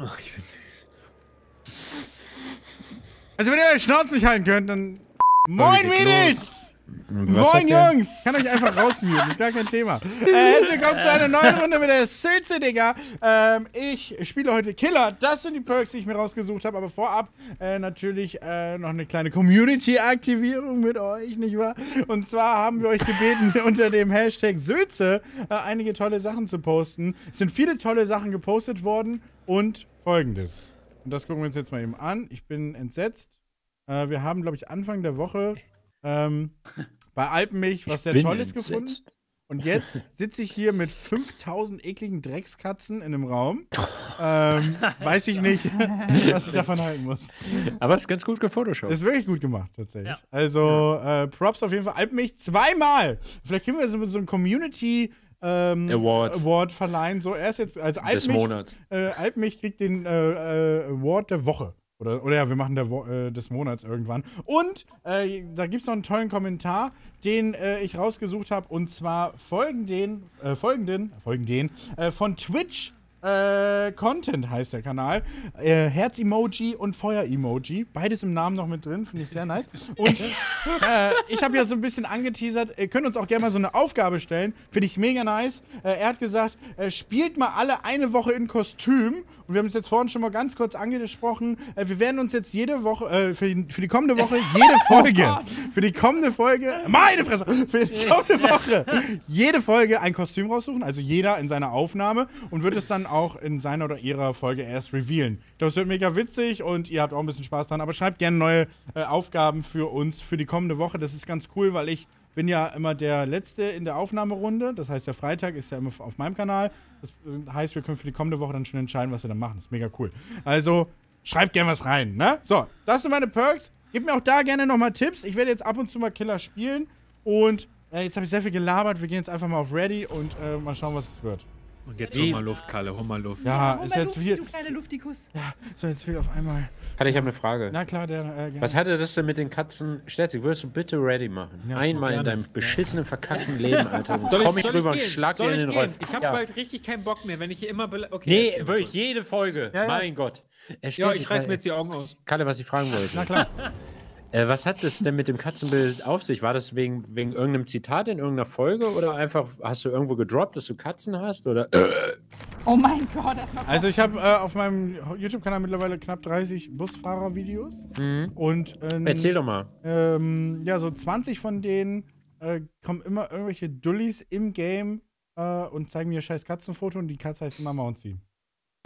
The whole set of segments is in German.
Oh, ich bin süß. Also wenn ihr euch Schnauzen nicht halten könnt, dann... Moin Mädels! Moin? Jungs! Ich kann euch einfach rausmuten, ist gar kein Thema. Äh, herzlich willkommen zu einer neuen Runde mit der Sülze, Digga. Ähm, ich spiele heute Killer. Das sind die Perks, die ich mir rausgesucht habe. Aber vorab äh, natürlich äh, noch eine kleine Community-Aktivierung mit euch, nicht wahr? Und zwar haben wir euch gebeten, unter dem Hashtag Sülze äh, einige tolle Sachen zu posten. Es sind viele tolle Sachen gepostet worden und folgendes. Und das gucken wir uns jetzt mal eben an. Ich bin entsetzt. Äh, wir haben, glaube ich, Anfang der Woche ähm, bei Alpenmilch was sehr bin Tolles entsetzt. gefunden. Und jetzt sitze ich hier mit 5000 ekligen Dreckskatzen in einem Raum. Ähm, weiß ich nicht, was ich davon halten muss. Aber es ist ganz gut gefotoshoppt. Ist wirklich gut gemacht, tatsächlich. Ja. Also, äh, Props auf jeden Fall. Alpenmilch zweimal. Vielleicht können wir so, so einen Community ähm, Award. Award verleihen. So, er ist jetzt, also Des Alpenmilch, Monats. äh, Alpenmilch kriegt den äh, äh, Award der Woche. Oder, oder ja, wir machen der Wo äh, des Monats irgendwann. Und äh, da gibt es noch einen tollen Kommentar, den äh, ich rausgesucht habe. Und zwar folgenden, äh, folgenden, folgenden äh, von Twitch. Äh, Content heißt der Kanal. Äh, Herz-Emoji und Feuer-Emoji. Beides im Namen noch mit drin, finde ich sehr nice. Und äh, ich habe ja so ein bisschen angeteasert, ihr könnt uns auch gerne mal so eine Aufgabe stellen. Finde ich mega nice. Äh, er hat gesagt, äh, spielt mal alle eine Woche in Kostüm. Und wir haben es jetzt vorhin schon mal ganz kurz angesprochen. Äh, wir werden uns jetzt jede Woche, äh, für, die, für die kommende Woche, jede Folge, für die kommende Folge, meine Fresse, für die kommende Woche, jede Folge ein Kostüm raussuchen. Also jeder in seiner Aufnahme und wird es dann auch in seiner oder ihrer Folge erst revealen. Das wird mega witzig und ihr habt auch ein bisschen Spaß dran. Aber schreibt gerne neue äh, Aufgaben für uns für die kommende Woche. Das ist ganz cool, weil ich bin ja immer der Letzte in der Aufnahmerunde. Das heißt, der Freitag ist ja immer auf meinem Kanal. Das äh, heißt, wir können für die kommende Woche dann schon entscheiden, was wir dann machen. Das ist mega cool. Also, schreibt gerne was rein, ne? So, das sind meine Perks. Gebt mir auch da gerne nochmal Tipps. Ich werde jetzt ab und zu mal Killer spielen. Und äh, jetzt habe ich sehr viel gelabert. Wir gehen jetzt einfach mal auf Ready und äh, mal schauen, was es wird. Und jetzt hol mal Luft, Kalle, hol mal Luft. Ja, Hol ist mal jetzt Lufti, viel. du kleine Luftikus. Ja, so jetzt viel auf einmal. Hatte ich habe eine Frage. Na klar, der. Äh, gerne. Was hatte das denn mit den Katzen? Stellt würdest du bitte ready machen? Ja, Einmal in deinem beschissenen, verkackten Leben, Alter. Sonst Soll ich, komm ich soll rüber und gehen? schlag soll dir in ich den? Rollen. Ich habe ja. bald richtig keinen Bock mehr, wenn ich hier immer... bele- Okay, Nee, wirklich, jede Folge. Ja, ja. Mein Gott. Ja, ich reiß mir jetzt die Augen aus. Kalle, was ich fragen wollte. Na klar. Äh, was hat das denn mit dem Katzenbild auf sich? War das wegen, wegen irgendeinem Zitat in irgendeiner Folge oder einfach hast du irgendwo gedroppt, dass du Katzen hast? Oder Oh mein Gott, erstmal. Also, ich habe äh, auf meinem YouTube-Kanal mittlerweile knapp 30 Busfahrer-Videos. Mhm. Und. ähm, Erzähl doch mal. Ähm, ja, so 20 von denen äh, kommen immer irgendwelche Dullis im Game äh, und zeigen mir scheiß Katzenfoto und die Katze heißt immer Mouncy.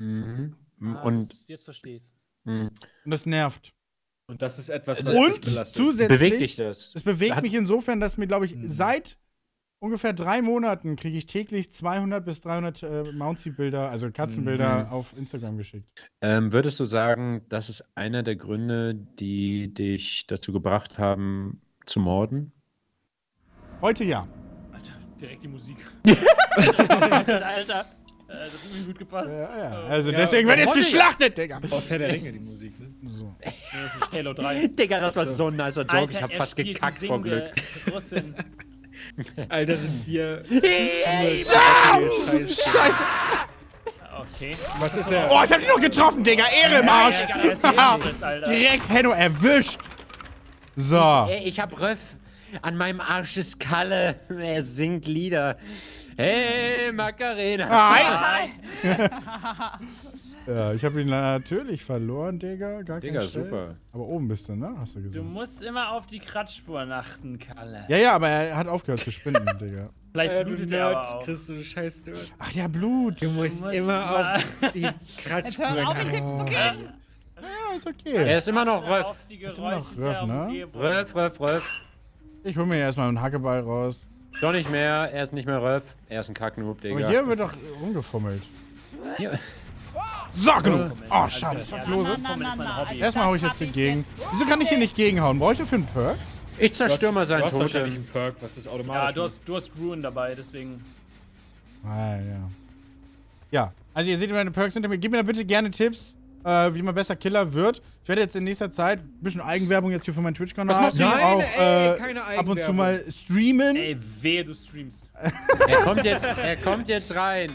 Mhm. Ah, Und jetzt- Jetzt verstehe ich's. mh. Und das nervt. Und das ist etwas, was dich Und belastet. zusätzlich. bewegt dich das? Es bewegt Hat- mich insofern, dass mir, glaube ich, Mhm. seit ungefähr drei Monaten kriege ich täglich 200 bis 300 äh, Mouncy-Bilder, also Katzenbilder Mhm. auf Instagram geschickt. Ähm, würdest du sagen, das ist einer der Gründe, die dich dazu gebracht haben, zu morden? Heute ja. Alter, direkt die Musik. Alter, äh, das hat mir gut gepasst. Ja, ja. Also Ja, deswegen wird jetzt geschlachtet, Digga. Aus Herr der Ringe, die Musik, ne? So. Ja, Das ist Halo 3. Digga, das war So. ein nicer Joke. Alter, ich hab fast gekackt vor Glück. Russin. Alter, sind wir. Scheiße. Okay. Was ist er? Oh, ich hab die noch getroffen, Digga. Ehre im Arsch. Direkt Henno erwischt. So. Ey, ich hab Röff. An meinem Arsch ist Kalle. Er singt Lieder. Hey, Macarena. Hi. Ja, ich habe ihn natürlich verloren, Digga. Gar Digga, kein super. Aber oben bist du, ne? Hast du Du gesagt. musst immer auf die Kratzspuren achten, Kalle. Ja, ja, aber er hat aufgehört zu spinden, Digga. Vielleicht Äh, du blutet er Nerd, auch. Chris, du scheiß Nerd. Ach ja, Blut. Du musst, musst immer mal- auf die Jetzt hör Kratzspuren auf, ich achten. okay? Ja, ist Er okay. ist immer noch Röff. Ist immer noch Röff, ne? Röff, Röff, Röff. Ich hol mir erstmal einen Hackeball raus. Doch nicht mehr. Er ist nicht mehr Röff. Er ist ein Kacknoob, Aber Digga. hier wird doch rumgefummelt. Hier. So, genug. Oh, schade. ja, Klose. Ist mein Hobby. Erstmal hau ich jetzt hier gegen. Wieso kann ich hier nicht gegenhauen? Brauche ich dafür einen Perk? Ich zerstöre mal Du seinen hast wahrscheinlich Totem. einen Perk, was das Ja, automatisch du hast, du hast Ruin dabei, deswegen. Ah, ja. Ja, also ihr seht meine Perks hinter mir. Gib mir da bitte gerne Tipps, äh, wie man besser Killer wird. Ich werde jetzt in nächster Zeit ein bisschen Eigenwerbung jetzt hier für meinen Twitch-Kanal. Was machst du? Nein, auch ey, äh, keine ab und zu mal streamen. Ey, wehe, du streamst. Er kommt jetzt, er kommt jetzt rein.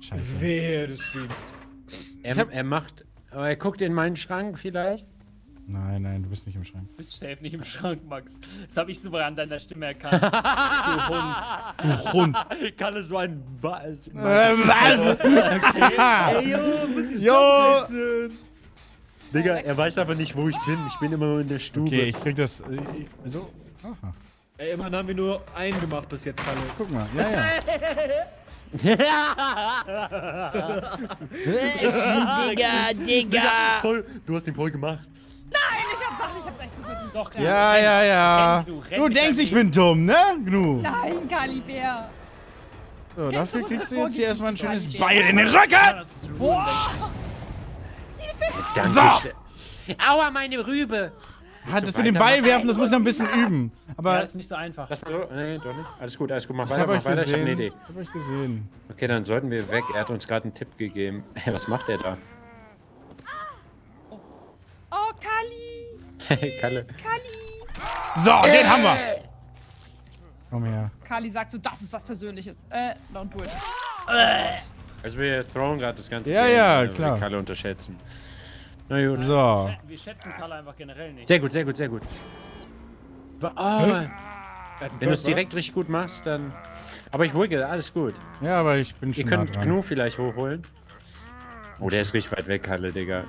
Scheiße. Wehe, du streamst. Er, er macht. Aber er guckt in meinen Schrank vielleicht. Nein, nein, du bist nicht im Schrank. Du bist safe nicht im Schrank, Max. Das habe ich sogar an deiner Stimme erkannt. du Hund. Du Hund. Kalle so ein ba äh, was? Ey, yo, muss ich Jo. Digga, er weiß aber nicht, wo ich bin. Ich bin immer nur in der Stube. Okay, ich krieg das. Äh, so. Aha. Ey, immerhin haben wir nur einen gemacht bis jetzt, Kalle. Guck mal. Ja, ja. Digga, Digga! Voll, du hast ihn voll gemacht. Nein, ich hab doch, ich hab's echt zu verdienen. Doch, Ja, ja, ja. Renn, du, renn Du denkst, ich bin dumm, ne? Gnu. Nein, Kalibär. So, dafür du kriegst du jetzt hier erstmal ein schönes Beil in den Rücken. Das. Boah. Danke. Aua, meine Rübe! Ah, das so mit dem? Ball werfen, das muss ich noch ein bisschen üben. Ja, Aber ist nicht so einfach. Lass mal los. Nee, doch nicht. Alles gut, alles gut. Mach ich weiter, hab mach weiter. Ich hab eine gesehen. Idee. Ich hab euch gesehen. Okay, dann sollten wir weg. Er hat uns gerade einen Tipp gegeben. Hey, was macht er da? Oh, Kali. Hey, Kalle. Kali. So, den haben wir. Komm her. Kali sagt so, das ist was Persönliches. Äh, don't do it. Also wir throwen gerade das ganze Ja, Game, ja, weil klar. Wir Kalle unterschätzen. Na gut. So. Wir schätzen Kalle einfach generell nicht. Sehr gut, sehr gut, sehr gut. Oh, einen wenn du es direkt richtig gut machst, dann... Aber ich wiggle, alles gut. Ja, aber ich bin Ihr schon nah könnt. Gnu vielleicht hochholen. Oh, der ist richtig weit weg, Kalle, Digga.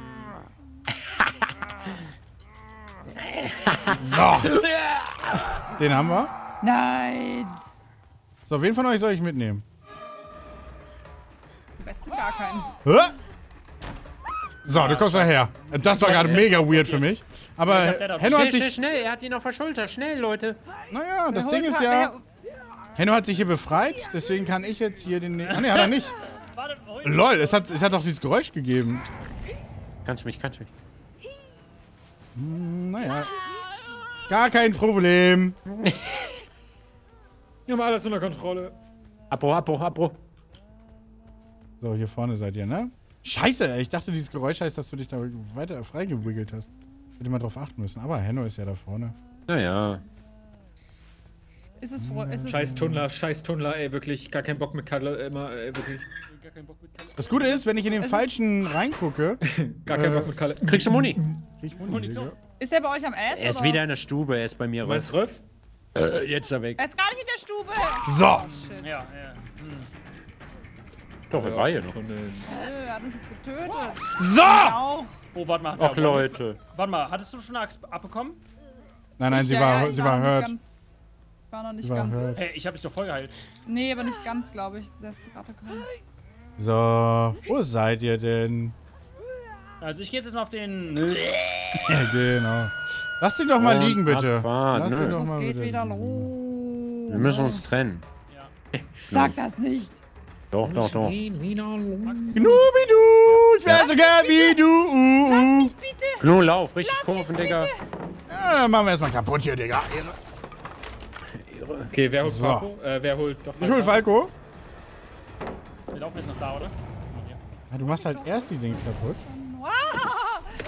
So. Den haben wir. Nein. So, wen von euch soll ich mitnehmen? Am besten gar keinen. Hä? So, du kommst mal her. Das war gerade mega weird für mich. Aber Henno hat Schnell, schnell, sich. schnell, er hat ihn auf der Schulter. Schnell, Leute. Naja, das Ding ist ja. Henno hat sich hier befreit, deswegen kann ich jetzt hier den. Ah, ne, hat er nicht. Lol, es hat, es hat doch dieses Geräusch gegeben. Kannst mich, kannst mich. Hm, Naja. Gar kein Problem. Wir haben alles unter Kontrolle. Abbruch, Abbruch, Abbruch. So, hier vorne seid ihr, ne? Scheiße, ich dachte, dieses Geräusch heißt, dass du dich da weiter freigewiggelt hast. Hätte mal drauf achten müssen. Aber Henno ist ja da vorne. Naja. Ist es, froh- ist es Scheiß Tunnler, scheiß Tunnler, ey, wirklich. Gar keinen Bock mit Kalle, immer, ey, wirklich. Gar keinen Bock mit Kalle. Das Gute ist, wenn ich in den falschen reingucke, Gar keinen Äh, Bock mit Kalle. Kriegst du Muni? krieg ich Muni, Munition. Ist er bei euch am Ass? Er ist oder? wieder in der Stube, er ist bei mir meinst. Röff? Äh, jetzt ist er weg. Er ist gar nicht in der Stube. So. Shit. Ja, ja. Doch, er war hier noch. Äh, Er hat uns jetzt getötet. So! Auch. Oh, warte mal. Ach, Leute. Warte mal, hattest du schon eine Axt abbekommen? Nein, nein, sie Ja, war, ja, ich sie war noch hurt. Nicht ganz, war noch nicht war ganz. hurt. Hey, ich hab dich doch voll geheilt. Nee, aber nicht ganz, glaube ich. Das ist gerade gekommen. So, wo seid ihr denn? Also ich gehe jetzt erstmal auf den... Ja, genau. Lass den doch mal Und liegen, bitte. Abfahrt, Lass ne? den doch Es mal geht bitte wieder los. Wir müssen uns trennen. Ja. Sag das nicht. Doch, doch, doch. Gnu wie du, ich wär so gern wie du. Uh, uh. Ich bitte. Gnu, lauf, richtig kurven, Digga. Ja, dann machen wir erstmal kaputt hier, Digga. Okay, wer holt So. Falco? Äh, wer holt doch Ich hol Falco. Wir laufen jetzt noch da, oder? Ja, du machst halt erst die Dings kaputt. Wow.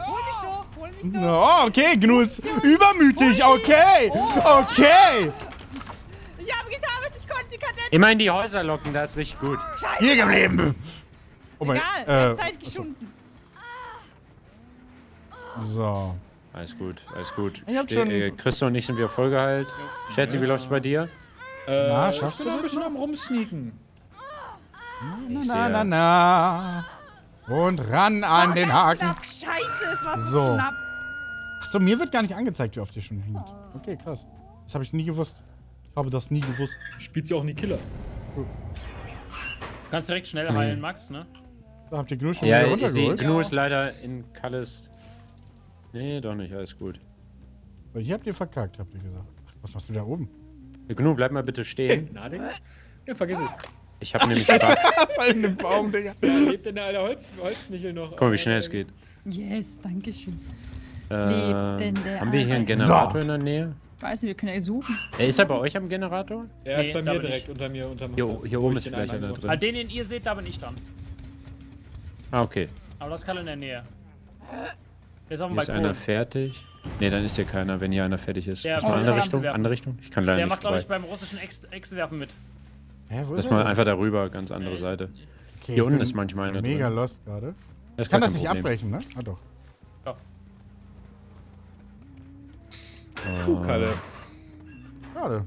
Hol mich doch. Hol mich doch. No, okay, Gnu ist übermütig, okay. Okay. Ich habe getan, was ich konnte, Kadett. Immer in die Häuser locken, das ist richtig gut. Scheiße. Hier geblieben. Oh mein, Egal. hat äh, Zeit geschunden. so. Alles gut, alles gut. Ich hab Ste- schon- äh, Christo und ich sind wieder voll geheilt. Schätze, wie läuft's bei dir? Äh, Na, ich schaffst bin du noch ein bisschen am Rumsneaken. Na, Ich na, sehe- na, na. Und ran an Oh, den Haken. Knapp. Scheiße, es war so, So. knapp. Achso, mir wird gar nicht angezeigt, wie oft ihr schon hinkt. Okay, krass. Das habe ich nie gewusst. Ich habe das nie gewusst. Spielt sie auch nie Killer. Du kannst direkt schnell Mhm. heilen, Max, ne? Da habt ihr Gnu schon Ja, wieder runtergeholt. Gnu ist leider in Kalles. Nee, doch nicht, alles gut. So, Hier habt ihr verkackt, habt ihr gesagt. Ach, was machst du da oben? Gnu, bleib mal bitte stehen. Na, Digga. Ja, vergiss es. Ich habe nämlich Buff. Fall in den Baum, Digga. Lebt denn der alte Holz, Holzmichel noch? Guck mal, wie schnell es geht. Yes, danke schön. Äh, denn der haben wir hier einen? Generator So. in der Nähe? Weißt du, wir können ja suchen. Äh, ist er bei euch am Generator? Er ist Nee, bei da mir direkt ich. unter mir. Unter Hier, hier oben ich ist vielleicht einer eingebaut Ah, drin. den, den ihr seht, da bin ich dran. Ah, okay. Aber das ist Kalle in der Nähe. Der ist auf dem Hier ist einer Balkon. fertig. Nee, dann ist hier keiner, wenn hier einer fertig ist. Der Lass mal andere Richtung, werfen. andere Richtung. Ich kann leider Der nicht macht, glaube ich, beim russischen Ex- Echse-Werfen mit. Hä, wo Lass ist mal einfach darüber, ganz andere Seite. Okay, Hier unten ist manchmal einer Mega drin. lost gerade. Das Ich kann das nicht Problem. abbrechen, ne? Ah, doch. Puh, Kalle. Schade.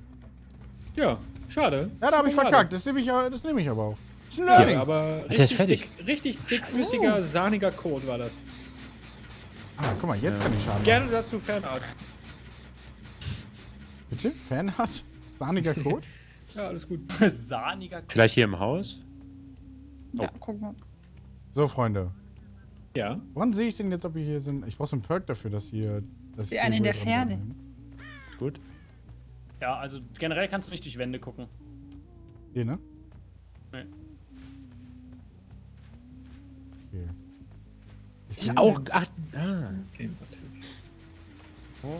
Ja, schade. Ja, da habe ich verkackt. Das nehme ich, ja- das nehme ich aber auch. Das ist ein Ja, Learning. aber der ist richtig, fertig. dick, richtig dickflüssiger, sahniger Code war das. ah, guck mal, jetzt kann ich Schaden. Gerne dazu Fanart. Bitte? Fanart? Sahniger Code? Ja, alles gut. Sahniger Vielleicht hier im Haus? Ja, guck mal. So, Freunde. Ja. Woran sehe ich denn jetzt, ob wir hier sind? Ich brauche so einen Perk dafür, dass hier... Dass Wie hier einen in der Ferne. Gut. Ja, also generell kannst du nicht durch Wände gucken. Hier, ne? Nee. Okay. Ich Ist sehe auch. jetzt- Ach, ah. Okay, warte.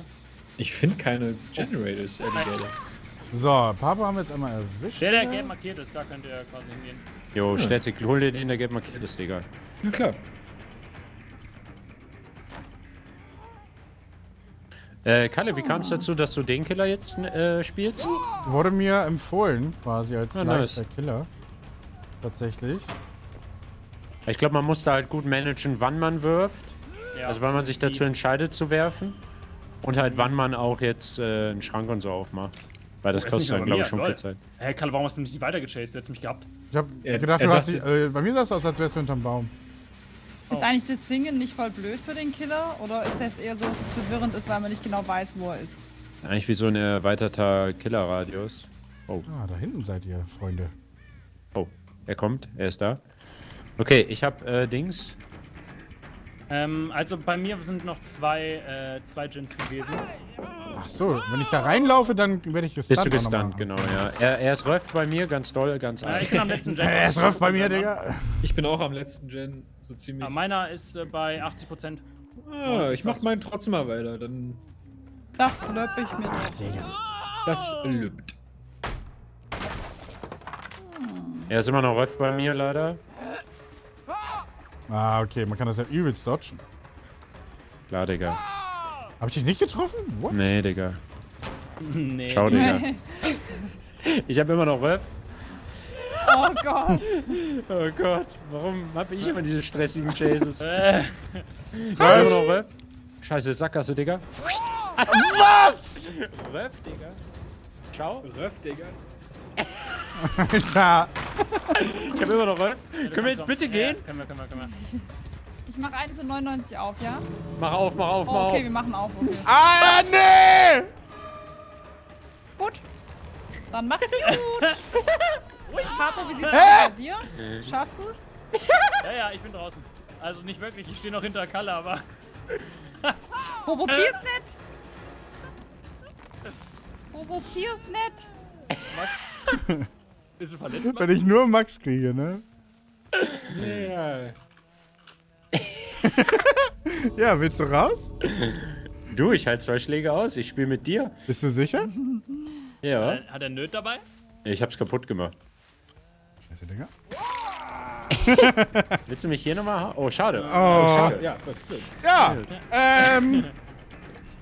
Ich finde keine Generators, Alligators. So, Papa haben wir jetzt einmal erwischt. Der, der wieder. gelb markiert ist, da könnt ihr quasi hingehen. Jo, Städte, hol dir den, der gelb markiert ist, Digga. Na klar. Äh, Kalle, wie kam es dazu, dass du den Killer jetzt äh, spielst? Wurde mir empfohlen, quasi als Ah, leichter nice. Killer. Tatsächlich. Ich glaube, man muss da halt gut managen, wann man wirft. Ja. Also, wann man sich dazu entscheidet zu werfen. Und halt, wann man auch jetzt äh, einen Schrank und so aufmacht. Weil das kostet nicht halt, glaube ich, schon viel Zeit. Hä, Kalle, warum hast du mich nicht weitergechased? Du hättest mich gehabt. Ich hab Er- gedacht, er du hast die, äh, bei mir sah es aus, als wärst du hinterm Baum. Ist Oh. eigentlich das Singen nicht voll blöd für den Killer? Oder ist das eher so, dass es verwirrend ist, weil man nicht genau weiß, wo er ist? Eigentlich wie so ein erweiterter Killerradius. Oh, Ah, da hinten seid ihr, Freunde. oh. Er kommt, er ist da. Okay, ich habe äh, Dings. Ähm, also bei mir sind noch zwei, äh, zwei Gins gewesen. Ach so, wenn ich da reinlaufe, dann werde ich gestunt. Bist du gestunt, genau, ja. Er, er ist Röff bei mir, ganz doll, ganz Äh, ich arg. bin am letzten Gen. Äh, es läuft bei mir, Digga. Ich bin auch am letzten Gen so ziemlich. Ja, meiner ist äh, bei 80%. Ah, ich mach meinen trotzdem mal weiter, dann Das löppe ich mir doch. das lübt. Er ist immer noch Röff bei mir, leider. Ah, okay, man kann das ja übelst dodgen. Klar, Digga. Hab ich dich nicht getroffen? What? Nee, Digga. nee. Ciao, Digga. Ich habe immer noch Röff. Oh Gott. Oh Gott, warum habe ich immer diese stressigen Chases? Ich hab immer noch Röff. Scheiße, Sackgasse, Digga. Was? Röff, Digga. Ciao. Röff, Digga. Alter. Ich habe immer noch Röff. Können wir jetzt bitte ja, gehen? Können wir, können wir, können wir. Ich mache 1,99 auf, ja? Mach auf, mach auf, mach Oh, okay, auf. wir machen auf. Okay. Ah, nee! Gut. Dann macht's gut. Papa, wie sieht's aus bei dir? Schaffst du's? Ja, ja, ich bin draußen. Also nicht wirklich, ich stehe noch hinter Kalle, aber. Provozier's nicht. Provozier's nicht. Bist du verletzt? Wenn ich nur Max kriege, ne? Ja. Ja, willst du raus? Du, ich halte zwei Schläge aus. Ich spiele mit dir. Bist du sicher? Ja. Hat er Nöt dabei? Ich hab's kaputt gemacht. Scheiße, Digga. Willst du mich hier nochmal haben? Oh, schade. Oh. Schade, ja, das ist blöd. Ja, ähm.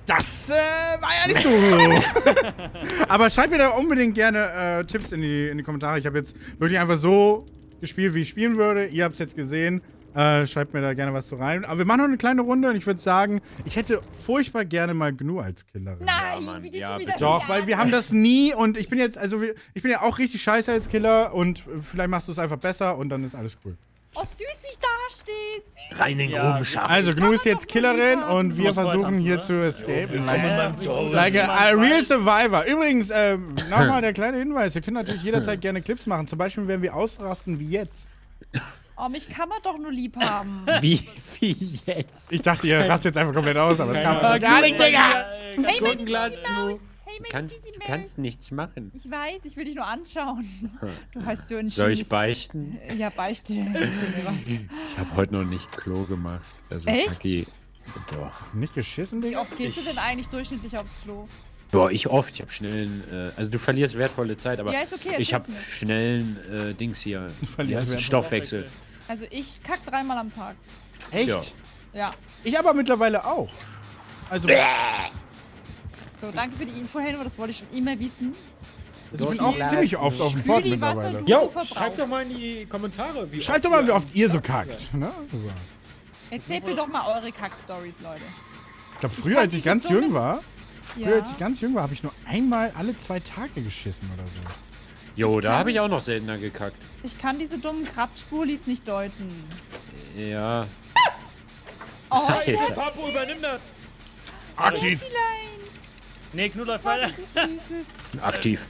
Das äh, war ja nicht so. Aber schreibt mir da unbedingt gerne äh, Tipps in die, in die Kommentare. Ich habe jetzt wirklich einfach so gespielt, wie ich spielen würde. Ihr habt es jetzt gesehen. Äh, schreibt mir da gerne was zu rein. Aber wir machen noch eine kleine Runde und ich würde sagen, ich hätte furchtbar gerne mal Gnu als Killerin. Nein, Mann, wie geht's ja, wieder. Doch, weil wir haben das nie und ich bin jetzt, also wir- ich bin ja auch richtig scheiße als Killer und vielleicht machst du es einfach besser und dann ist alles cool. Oh, süß, wie ich dastehe. Rein in Ja, groben Schaft. Also Gnu ist jetzt Killerin und wir versuchen hier oder? zu escapen. Zoo. like a, a real survivor. Übrigens, ähm, nochmal der kleine Hinweis, ihr könnt natürlich jederzeit gerne Clips machen. Zum Beispiel, wenn wir ausrasten wie jetzt. Oh, mich kann man doch nur lieb haben. Wie, wie jetzt? Ich dachte, ihr rastet jetzt einfach komplett aus, aber das kann Ja, man gar nicht, Digga! Hey, meine Maus. Hey, Du meine kannst, du kannst nichts machen. Ich weiß, ich will dich nur anschauen. Du hast so ein Soll ich beichten? Ja, beichte. Ich habe heute noch nicht Klo gemacht. Also Echt? Kacki. Doch. Nicht geschissen, Wie Digga? oft gehst du denn eigentlich durchschnittlich aufs Klo? Boah, ich oft. Ich habe schnellen. Äh, also du verlierst wertvolle Zeit, aber Ja, ist okay, ich habe schnellen äh, Dings hier. verlierst heißt es? wertvolle Stoffwechsel. Also ich kack dreimal am Tag. Echt? Ja. Ja. Ich aber mittlerweile auch. Also, So, danke für die Info, Helmer. Das wollte ich schon immer wissen. also ich bin auch ziemlich oft auf dem Wasser, mittlerweile. du- Jo, so schreibt doch mal in die Kommentare, wie Schreibt oft doch mal, wie ihr oft ihr so kackt. Ne? So. Erzählt mir doch mal eure Kack-Stories, Leute. Ich glaube, Ich früher, kann als ich ganz dumme- jung war, früher, Ja. als ich ganz jung war, habe ich nur einmal alle zwei Tage geschissen oder so. Jo, Ich da habe ich auch noch seltener gekackt. Ich kann diese dummen Kratzspulis nicht deuten. Ja. Oh, Alter. Papo, übernimm das! Aktiv! Nee, Knuller weiter. das ist süßes. Aktiv.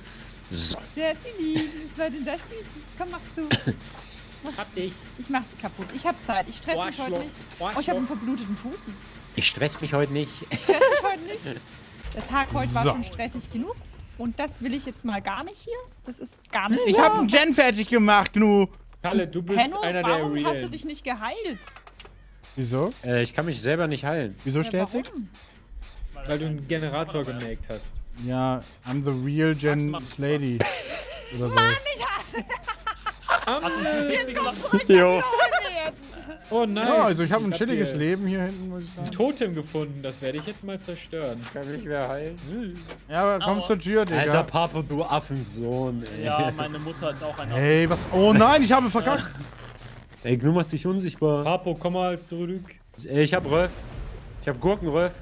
So. Schätzelein, was war denn das Süßes? Komm, mach zu. Hab dich. Ich mach die kaputt. Ich hab Zeit. Ich stress mich heute nicht. Oh, ich habe Arschloch. einen verbluteten Fuß. Ich stress mich heute nicht. Ich stress mich heute nicht. Der Tag heute war So. schon stressig genug. Und das will ich jetzt mal gar nicht hier. Das ist gar nicht. Ich habe einen Gen fertig gemacht, Gnu! Kalle, du bist Henno, einer der warum hast du dich nicht geheilt? Wieso? Äh, ich kann mich selber nicht heilen. Wieso Ja, Sterzig? Weil du einen Generator gemaked hast. Ja, I'm the real Gen. Lady. Oder so. Hast du einen 360 gemacht? Jo. Oh nice. Ja, also ich habe ein hab chilliges hier Leben hier hinten, muss ich Ein sagen. Totem gefunden, das werde ich jetzt mal zerstören. Kann mich wer heilen? Ja, aber komm Aua. zur Tür, Alter Digga. Papa, du Affensohn, ey. Ja, meine Mutter ist auch ein Hey, was? Oh nein, ich habe verkackt! Ey, Gnu macht sich unsichtbar. Papo, komm mal zurück. Ey, ich hab Röff. Ich hab Gurkenröff.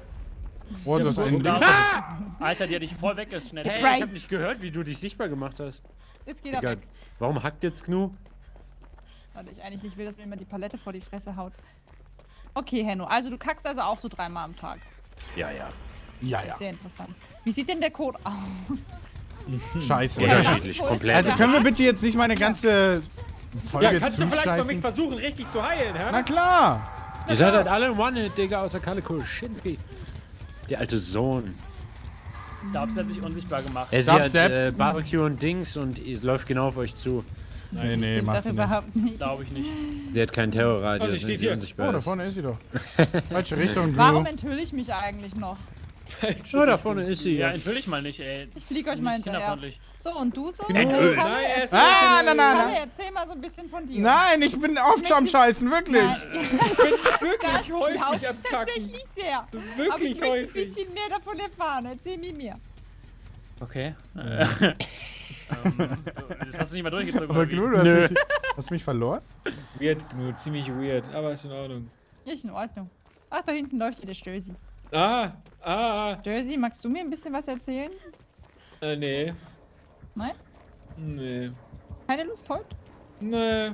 Oh, du hast einen Da- Ding. Alter, die hat dich voll weggeschnitten. Hey, ich hab nicht gehört, wie du dich sichtbar gemacht hast. Jetzt geht er Digga, weg. warum hackt jetzt Gnu? Weil ich eigentlich nicht will, dass mir jemand die Palette vor die Fresse haut. Okay, Henno. Also du kackst also auch so dreimal am Tag. Ja, ja. Ja, ja. Sehr interessant. Wie sieht denn der Code aus? Scheiße. Unterschiedlich, Ja. komplett. Also können wir bitte jetzt nicht meine ganze Folge Ja, kannst du vielleicht mal mich versuchen, richtig zu heilen, hä? Na klar! Ihr seid halt alle One-Hit, Digga, außer Kaleko Shinri. Der alte Sohn. Dabs hat sich unsichtbar gemacht. Er hat äh, Barbecue und Dings und es läuft genau auf euch zu. Nee, nee, Stimmt macht das sie nicht. überhaupt nicht. Glaube ich nicht. Sie hat keinen Terrorradius, Also, wenn steht sie hier. unsichtbar Oh, da vorne ist sie doch. Falsche Richtung, Warum enthülle ich mich eigentlich noch? Oh, da vorne ist sie. Ja, Ja, enthüll ich mal nicht, ey. Ich flieg euch mal hinterher. kinderfreundlich. So, und du so? Enthüllt. Nein, ist Ah, nein, nein, nein. erzähl mal so ein bisschen von dir. Nein, ich bin oft am Scheißen, wirklich. wirklich häufig am Kacken. Tatsächlich sehr. Aber ich Wirklich möchte ein bisschen mehr davon erfahren. Erzähl mir mehr. Okay. Äh, das hast du nicht mal durchgezogen. Aber? Gnu, du hast Nö. mich, hast mich verloren? Weird, Gnu, ziemlich weird, aber ist in Ordnung. Ist in Ordnung. Ach, da hinten leuchtet der Stösi. Ah, ah, Jersey, magst du mir ein bisschen was erzählen? äh, nee, Nein? nee, Keine Lust heute? nee.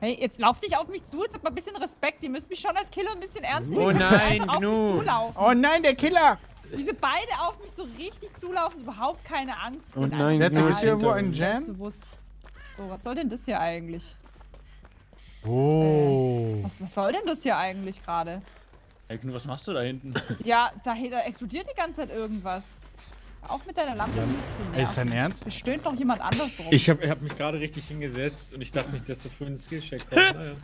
Hey, jetzt lauf nicht auf mich zu, jetzt habt mal ein bisschen Respekt. Ihr müsst mich schon als Killer ein bisschen ernst nehmen. Oh Ihr könnt nein, Gnu. Oh nein, der Killer! Wie sie beide auf mich so richtig zulaufen, ist überhaupt keine Angst. Oh nein, Jetzt Gnu ist hier irgendwo ein. Jam. So, was soll denn das hier eigentlich? Oh. Was, was soll denn das hier eigentlich gerade? Gnu, was machst du da hinten? Ja, da, da explodiert die ganze Zeit irgendwas. Auf mit deiner Lampe nicht zu Ey, ist dein nerven. Ernst? Es stöhnt doch jemand anders rum. Ich hab, hab mich gerade richtig hingesetzt und ich dachte nicht, dass du für einen Skillcheck kommst.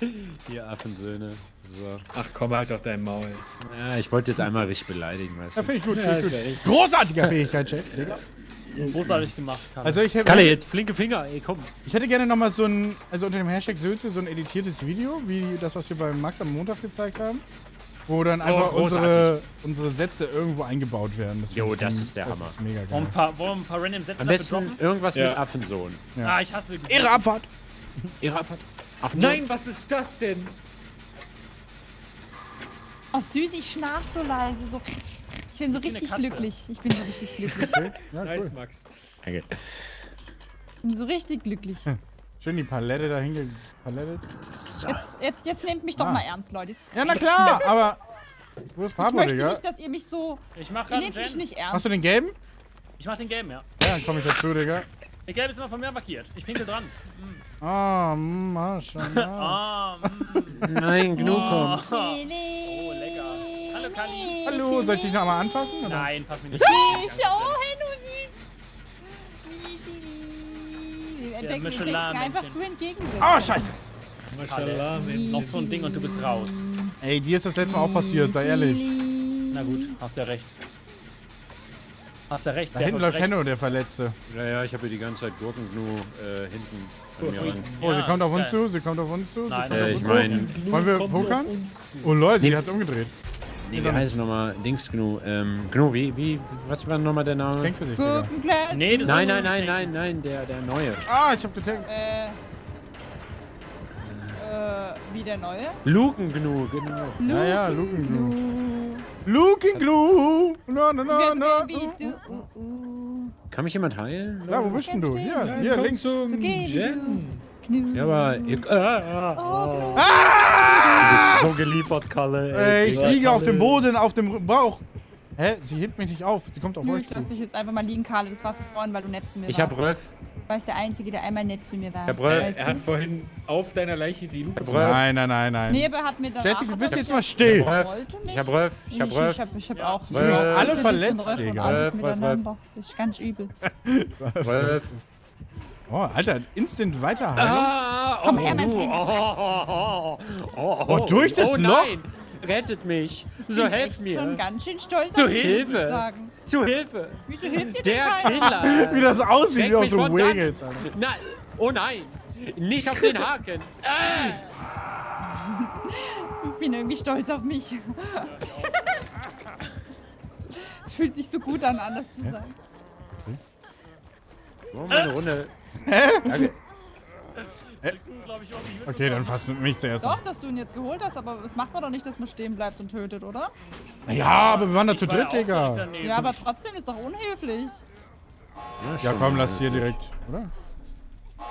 Ihr Affensöhne. So. Ach komm, halt doch dein Maul. Ja, ich wollte jetzt einmal richtig beleidigen, weißt Ja, du. finde ich gut. Ja, Find ich ist ja gut. Großartiger Fähigkeitscheck, Digga. Großartig gemacht, Kalle. Also ich hätte, Kalle, jetzt flinke Finger, ey, komm. ich hätte gerne nochmal so ein, also unter dem Hashtag Sülze, so ein editiertes Video, wie das, was wir bei Max am Montag gezeigt haben. Wo dann einfach unsere, unsere Sätze irgendwo eingebaut werden. Das Jo, das ist der das Hammer. Ist mega Wollen geil. ein paar, wollen ein paar random Sätze Am besten irgendwas Ja. mit Affensohn. Ja. Ah, ich hasse Ihre Abfahrt! Ihre Affen. Affensohn. Nein, was ist das denn? Oh, süß, ich schnarch so leise. So. Ich bin so richtig glücklich. Ich bin so richtig glücklich. Ja, Nice, cool. Max. Danke. Ich bin so richtig glücklich. Schön die Palette da hingepalettet. So. Jetzt, jetzt, jetzt nehmt mich doch Ah. mal ernst, Leute. Jetzt, Ja, na klar, aber. Wo ist ich Pablo, möchte Digga? nicht, dass ihr mich so. Ich mach Ihr gerade nehmt mich nicht ernst. Hast du den gelben? Ich mach den gelben, ja. Ja, dann komm ich dazu, Digga. Der gelbe ist immer von mir markiert. Ich pinkel dran. Ah, mm, Maschallah. Ah, mm. Nein. Nee, nee. Oh, lecker. Hallo, Kali. Hallo, soll ich dich noch mal anfassen? Oder? Nein, fass mich nicht. Oh, hey, du süß. Wir entdecken wir denken einfach zu entgegensetzen. Oh, scheiße! Mashallah, Mensch. Noch so ein Ding und du bist raus. Ey, dir ist das letzte Mal auch passiert, sei ehrlich. Na gut, hast ja recht. Hast ja recht. Da der hinten läuft. Henno, der Verletzte. Ja, ja, ich habe hier die ganze Zeit Gurkengnu äh, hinten an mir ran. Oh, sie kommt auf uns zu, sie kommt auf uns zu. sie Nein, kommt Äh, auf ich uns meine. Wollen wir pokern? Oh Leute, sie hat umgedreht. nee, wie heißt nochmal Dings Gnu? Ähm, Gnu, wie, wie, was war nochmal der Name? Tank für dich, Digga. Nee, das Nein, nein, nein, nein, nein, der, der neue. Ah, ich hab getankt. Äh. Wie der neue? Lugengnu, genau. Ja, ja. Glue. Luken Glue! Na, na, na, na. du. Uh, uh. Kann mich jemand heilen? Ja, wo bist denn du? Hier, Ja, hier, links. zum So. Gnu. Ja, aber ihr, äh, äh, Oh, Ah! so geliefert, Kalle. Äh, ich Ja, liege auf dem Boden, auf dem Bauch. Hä? Sie hebt mich nicht auf. Sie kommt auf Nö, euch ich lass dich jetzt einfach mal liegen, Karle. Das war für vorhin, weil du nett zu mir Ich warst. hab Röff. Du warst der Einzige, der einmal nett zu mir war. Herr Bröll, weißt Er hat du? vorhin auf deiner Leiche die Luke. Bröll. Nein, nein, nein, nein. Nee, aber hat mir danach... Jessica, du hat bist jetzt mal still. Er wollte mich. Ich hab Röff. Ich hab Ich, ich hab, ich auch Röff. alle verletzt, Digga. Das ist ganz übel. Röff. Oh, Alter, instant weiterheilen. Ah, Komm her, mein oh, oh, oh, oh, oh, Oh, durch das oh, Loch? Nein. Rettet mich. Ich So bin helft echt mir. schon ganz schön stolz auf ich Hilfe. sagen. Zu Hilfe. Wieso hilft dir denn Der keiner? Wie Killer. das aussieht, wie auf mich so Wiggles. Nein. Oh nein. Nicht auf den Haken. Ich bin irgendwie stolz auf mich. Es fühlt sich so gut an, anders zu sein. Wollen wir eine Runde. glaube ich, nicht. Okay, dann fass mit mich zuerst. Doch, dass du ihn jetzt geholt hast, aber das macht man doch nicht, dass man stehen bleibt und tötet, oder? Ja, aber wir waren da zu ja dritt, Digga. Ja, aber trotzdem ist doch unhöflich. Ja, komm, lass hier direkt, oder?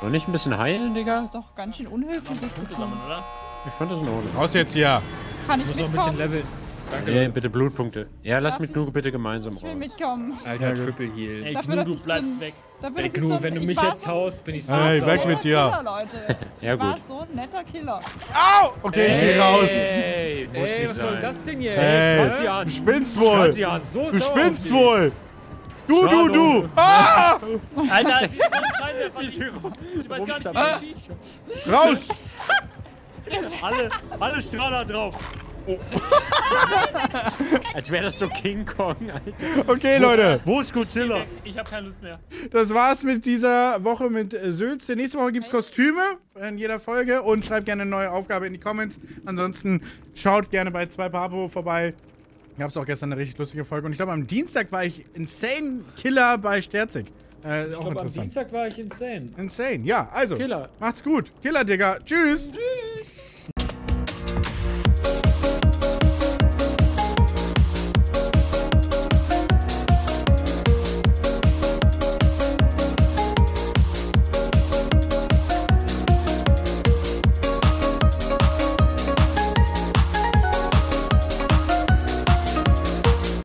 Noch nicht ein bisschen heilen, Digga? Ist doch ganz schön unhöflich, das zu tun. oder? Ich fand das in Ordnung. Raus jetzt hier. Kann ich Muss noch ein bisschen leveln. Danke. Ja, bitte Blutpunkte. Ja, lass Darf mit ich? Gnu bitte gemeinsam Ich will raus. mitkommen. Alter, Ja, gut. Triple Heal. Ey, Dafür, Gnu, dass du ich so bleibst ein- weg. Dafür, Ey, dass ich Gnu, so wenn du ich mich jetzt so, haust, bin ich so Ey, weg mit dir. Killer, Leute. Ja, Ich war gut. so ein netter Killer. Au! Okay, ich geh raus. Ey, muss Ey, nicht was soll sein. das denn jetzt? Ey, Schaut an. du spinnst wohl. so Du spinnst wohl. Du, du, du. Ah! Alter. Ich ich weiß gar nicht, wie ich schieße. Raus. Alle, alle Strahler drauf. Als wäre das so King Kong, Alter. Okay, Leute. Wo ist Godzilla? Ich hab keine Lust mehr. Das war's mit dieser Woche mit äh, Sülze. Nächste Woche gibt's Kostüme in jeder Folge und schreibt gerne eine neue Aufgabe in die Comments. Ansonsten schaut gerne bei 2 Papo vorbei. Gab's auch gestern eine richtig lustige Folge. Und ich glaube, am Dienstag war ich Insane Killer bei Sterzig. Äh, Ich auch glaube, am. Dienstag war ich insane. Insane, ja. Also, Killer. macht's gut. Killer, Digga. Tschüss. Tschüss.